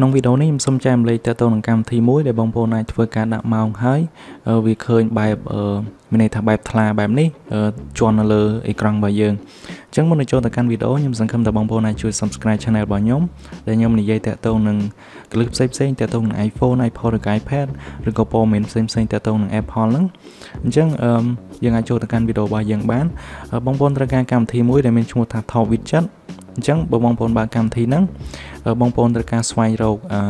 ក្នុងវីដេអូនេះខ្ញុំសូមចែករំលែកទាក់ទងនឹងកម្មវិធីមួយដែលបងប្អូនអាចធ្វើការដាក់ម៉ោងហើយវាឃើញបែបមានន័យថាបែបថ្លាបែបនេះជាន់នៅលើអេក្រង់របស់យើងអញ្ចឹងមុននឹងចូលទៅកាន់វីដេអូខ្ញុំសង្ឃឹមថាបងប្អូនអាចជួយ Subscribe Channel របស់ខ្ញុំដែលខ្ញុំនិយាយតាក់ទងនឹងកលឹះផ្សេងផ្សេងតាក់ទងនឹង iPhone, iPod ឬក៏ iPad ឬក៏ព័ត៌មានផ្សេងផ្សេងតាក់ទងនឹង Apple ហ្នឹងអញ្ចឹងយើងអាចចូលទៅកាន់វីដេអូរបស់យើងបានបងប្អូនត្រូវការកម្មវិធីមួយដែលមានឈ្មោះថា Top Widget អញ្ចឹងបើបងប្អូនបើកកម្មវិធីហ្នឹង បងប្អូនត្រូវការស្វែងរកអឺ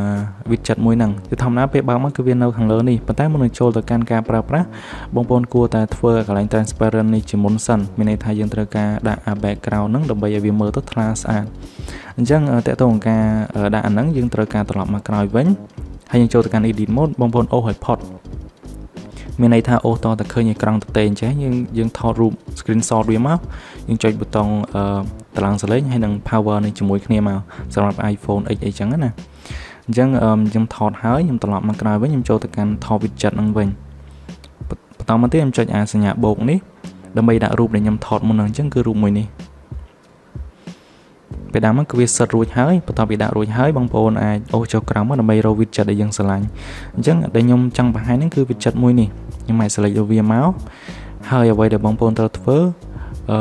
widget មួយហ្នឹងគឺធម្មតាពេលបើកមកគឺវានៅខាងលើនេះប៉ុន្តែមុននឹងចូលទៅកាន់ការប្រើប្រាស់បងប្អូនគួរតែធ្វើកន្លែង transparent នេះជាមុនសិនមានន័យថាយើងត្រូវការដាក់ background ហ្នឹងដើម្បីឲ្យវាមើលទៅថ្លាស្អាតអញ្ចឹងតើតើក្នុងការដាក់អាហ្នឹងយើងត្រូវការត្រឡប់មកក្រោយវិញហើយយើងចូលទៅកាន់ edit mode បងប្អូនអូសឲ្យផុតមានន័យថាអូសតតែឃើញអេក្រង់ទទេអញ្ចឹងយើងយើងថតរូប screenshot វាមកយើងចុចប៊ូតុង អឺតឡងសលេងហើយនឹង power នេះជាមួយគ្នាមកសម្រាប់ iPhone X អីចឹងណាអញ្ចឹងខ្ញុំថតហើយខ្ញុំត្រឡប់មកក្រោយវិញខ្ញុំចូលទៅកាន់ top widget ហ្នឹងវិញបន្តមកទៀតខ្ញុំចុចអាសញ្ញាបូកនេះដើម្បីដាក់រូបដែលខ្ញុំថតមុនហ្នឹងអញ្ចឹងគឺរូបមួយនេះពេលដាក់មកគឺវាសិតរួចហើយបន្ទាប់ពីដាក់រួចហើយបងប្អូនអាចអូសចុះក្រោមមកដើម្បីរក widget ដែលយើងស្រឡាញ់អញ្ចឹងដែលខ្ញុំចង់បង្ហាញហ្នឹងគឺ widget មួយនេះខ្ញុំអាច select យកវាមកហើយអ្វីដែលបងប្អូនត្រូវធ្វើអឺ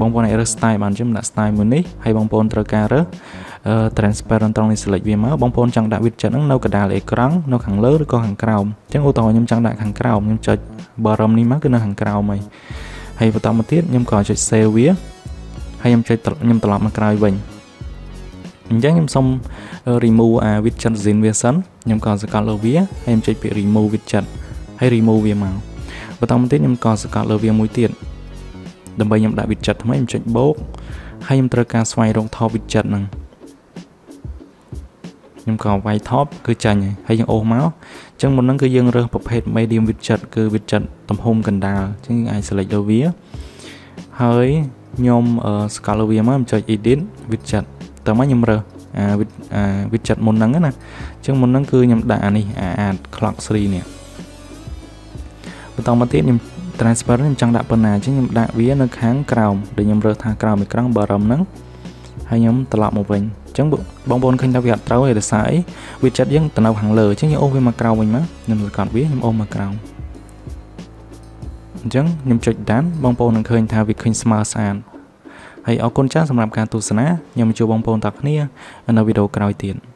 បងប្អូនអាចរើស style បានខ្ញុំដាក់ style មួយនេះហើយបងប្អូនត្រូវការរើស transparent ត្រង់នេះ select វាមកបងប្អូនចង់ដាក់ widget ហ្នឹងនៅកណ្ដាលអេក្រង់នៅខាងលើឬក៏ខាងក្រោមអញ្ចឹងឧទាហរណ៍ខ្ញុំចង់ដាក់ខាងក្រោមខ្ញុំចុច bottom នេះមកគឺនៅខាងក្រោមហើយហើយបន្តមកទៀតខ្ញុំក៏ចុច save វាហើយខ្ញុំចុចខ្ញុំត្រឡប់មកក្រោយវិញអញ្ចឹងខ្ញុំសុំ remove អា widget zin វាសិនខ្ញុំក៏សកលលើវាហើយខ្ញុំចុចពាក្យ remove widget ហើយ remove វាមកបន្តមកទៀតខ្ញុំក៏សកលលើវាមួយទៀត ដើម្បីខ្ញុំដាក់ widget ថ្មីខ្ញុំចុចបូកហើយខ្ញុំត្រូវការស្វែងរក top widget ហ្នឹងខ្ញុំក៏វាយ top គឺចាញ់ហើយយើងអូសមកអញ្ចឹងមុនហ្នឹងគឺយើងរើសប្រភេទ medium widget គឺ widget ទំហំកណ្ដាលអញ្ចឹងយើងអាច select លើវាហើយខ្ញុំ scale លើវាមកខ្ញុំចុច edit widget តើមកខ្ញុំរើសអា widget មុនហ្នឹងណាអញ្ចឹងមុនហ្នឹងគឺខ្ញុំដាក់អានេះអា add clock 3នេះបន្តមកទៀតខ្ញុំ transparent ខ្ញុំចង់ដាក់ប៉ុណ្ណាអញ្ចឹងខ្ញុំដាក់វានៅខាងក្រោមដែលខ្ញុំរើសថាក្រោមអេក្រង់ bottom ហ្នឹងហើយខ្ញុំត្រឡប់មកវិញអញ្ចឹងបងប្អូនឃើញថាវាអត់ត្រូវទេដោយសារអី widget យើងទៅនៅខាងលើអញ្ចឹងយើងអូសវាមកក្រោមវិញមកខ្ញុំសង្កត់វាខ្ញុំអូសមកក្រោមអញ្ចឹងខ្ញុំចុច done បងប្អូននឹងឃើញថាវាឃើញស្មើស្អាតហើយអរគុណច្រើនសម្រាប់ការទស្សនាខ្ញុំជួបបងប្អូនទាំងគ្នានៅវីដេអូក្រោយទៀត